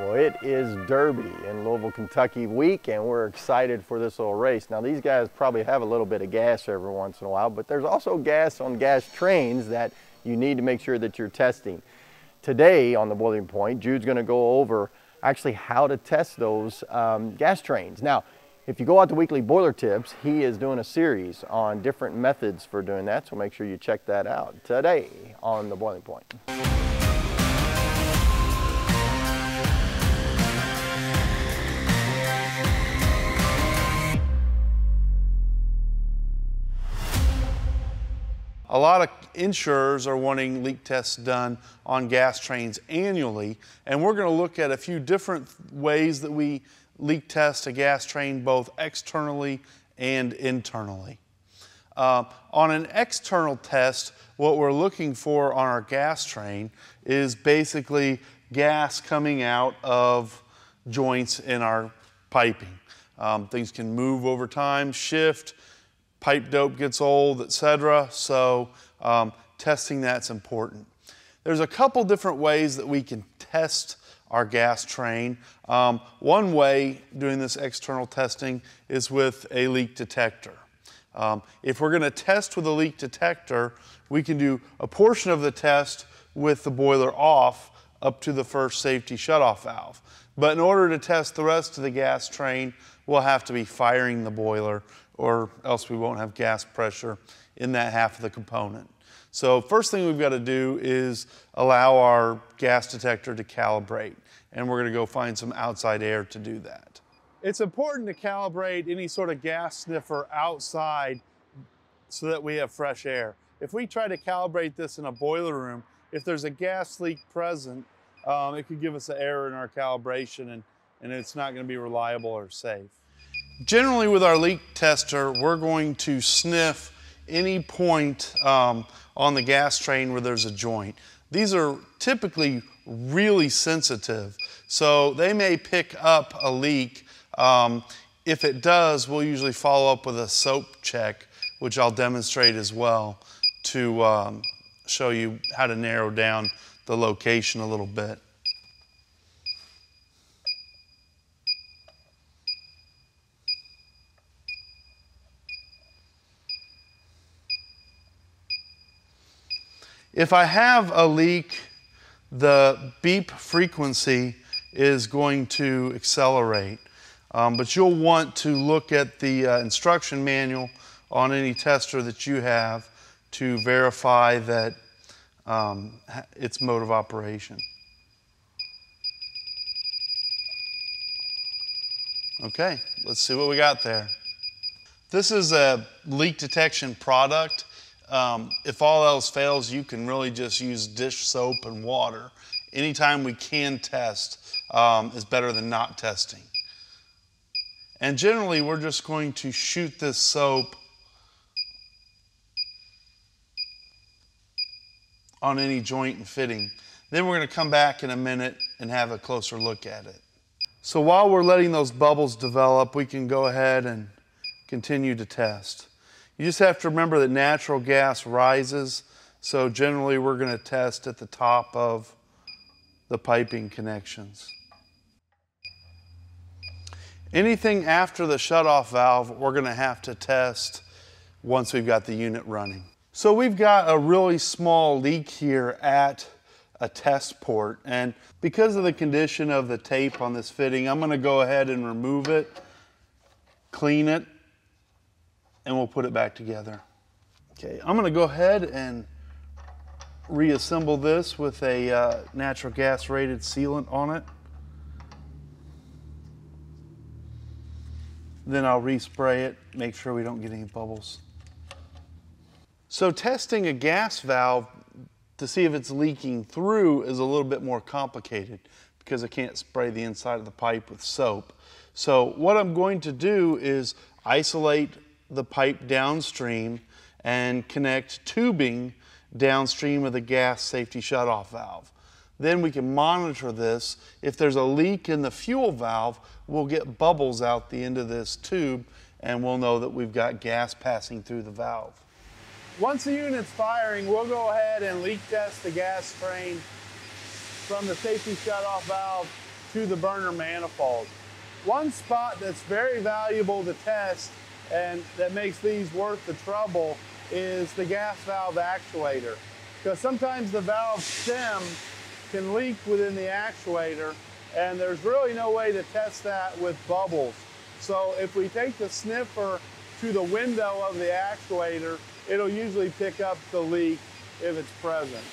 Well, it is Derby in Louisville, Kentucky week, and we're excited for this little race. Now, these guys probably have a little bit of gas every once in a while, but there's also gas on gas trains that you need to make sure that you're testing. Today on the boiling point, Jude's going to go over actually how to test those um, gas trains. Now, if you go out to Weekly Boiler Tips, he is doing a series on different methods for doing that, so make sure you check that out today on the boiling point. A lot of insurers are wanting leak tests done on gas trains annually, and we're going to look at a few different ways that we leak test a gas train both externally and internally. Uh, on an external test, what we're looking for on our gas train is basically gas coming out of joints in our piping. Um, things can move over time, shift, pipe dope gets old, etc. So um, testing that's important. There's a couple different ways that we can test our gas train. Um, one way doing this external testing is with a leak detector. Um, if we're going to test with a leak detector, we can do a portion of the test with the boiler off up to the first safety shutoff valve. But in order to test the rest of the gas train, we'll have to be firing the boiler or else we won't have gas pressure in that half of the component. So first thing we've got to do is allow our gas detector to calibrate. And we're going to go find some outside air to do that. It's important to calibrate any sort of gas sniffer outside so that we have fresh air. If we try to calibrate this in a boiler room, if there's a gas leak present, um, it could give us an error in our calibration and, and it's not going to be reliable or safe. Generally with our leak tester, we're going to sniff any point um, on the gas train where there's a joint. These are typically really sensitive, so they may pick up a leak. Um, if it does, we'll usually follow up with a soap check, which I'll demonstrate as well to um, show you how to narrow down the location a little bit. If I have a leak, the beep frequency is going to accelerate. Um, but you'll want to look at the uh, instruction manual on any tester that you have to verify that um, its mode of operation. Okay, let's see what we got there. This is a leak detection product. Um, if all else fails, you can really just use dish soap and water. Anytime we can test um, is better than not testing. And generally, we're just going to shoot this soap on any joint and fitting. Then we're going to come back in a minute and have a closer look at it. So while we're letting those bubbles develop, we can go ahead and continue to test. You just have to remember that natural gas rises, so generally we're going to test at the top of the piping connections. Anything after the shutoff valve, we're going to have to test once we've got the unit running. So we've got a really small leak here at a test port, and because of the condition of the tape on this fitting, I'm going to go ahead and remove it, clean it, and we'll put it back together. Okay, I'm gonna go ahead and reassemble this with a uh, natural gas rated sealant on it. Then I'll respray it, make sure we don't get any bubbles. So testing a gas valve to see if it's leaking through is a little bit more complicated because I can't spray the inside of the pipe with soap. So what I'm going to do is isolate the pipe downstream and connect tubing downstream of the gas safety shutoff valve. Then we can monitor this. If there's a leak in the fuel valve, we'll get bubbles out the end of this tube and we'll know that we've got gas passing through the valve. Once the unit's firing, we'll go ahead and leak test the gas train from the safety shutoff valve to the burner manifold. One spot that's very valuable to test and that makes these worth the trouble is the gas valve actuator. Because sometimes the valve stem can leak within the actuator and there's really no way to test that with bubbles. So if we take the sniffer to the window of the actuator, it'll usually pick up the leak if it's present.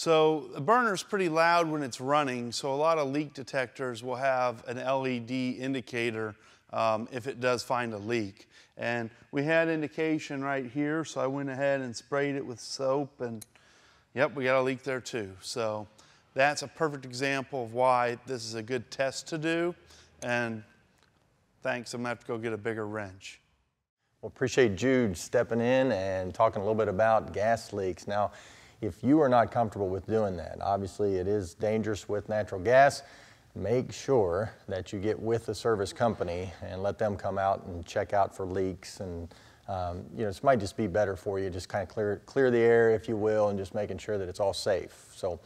So the burner is pretty loud when it's running, so a lot of leak detectors will have an LED indicator um, if it does find a leak. And we had indication right here, so I went ahead and sprayed it with soap and yep, we got a leak there too. So that's a perfect example of why this is a good test to do. And thanks, I'm gonna have to go get a bigger wrench. Well, appreciate Jude stepping in and talking a little bit about gas leaks. Now, if you are not comfortable with doing that, obviously it is dangerous with natural gas, make sure that you get with the service company and let them come out and check out for leaks and um, you know, this might just be better for you, just kind of clear, clear the air, if you will, and just making sure that it's all safe. So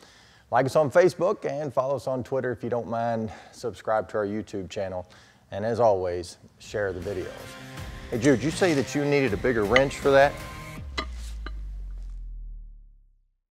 like us on Facebook and follow us on Twitter if you don't mind. Subscribe to our YouTube channel. And as always, share the videos. Hey Jude, you say that you needed a bigger wrench for that?